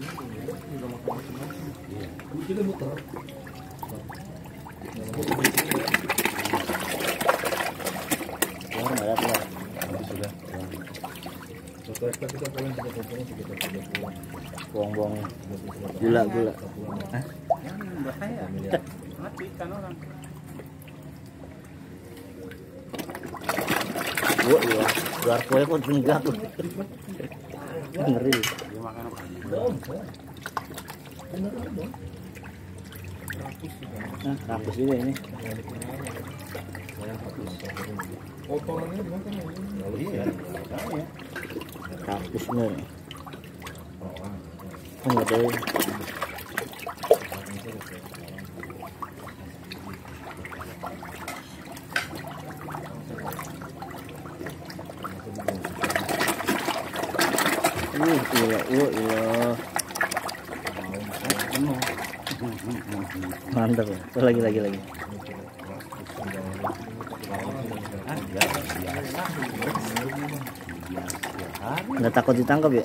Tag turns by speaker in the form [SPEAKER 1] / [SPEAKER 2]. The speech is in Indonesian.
[SPEAKER 1] Jadi, Bahaya. Mati kan orang.
[SPEAKER 2] Gua ya, garpu kue pun tuh. Ngeri.
[SPEAKER 1] Makan apa?
[SPEAKER 2] Nah, kampus juga ini.
[SPEAKER 1] Iya.
[SPEAKER 2] Kampus nih. Enggak deh. Uh, iya, uh, iya. Mantap ya. Tuh, lagi, lagi, lagi. Nggak takut ditangkap ya?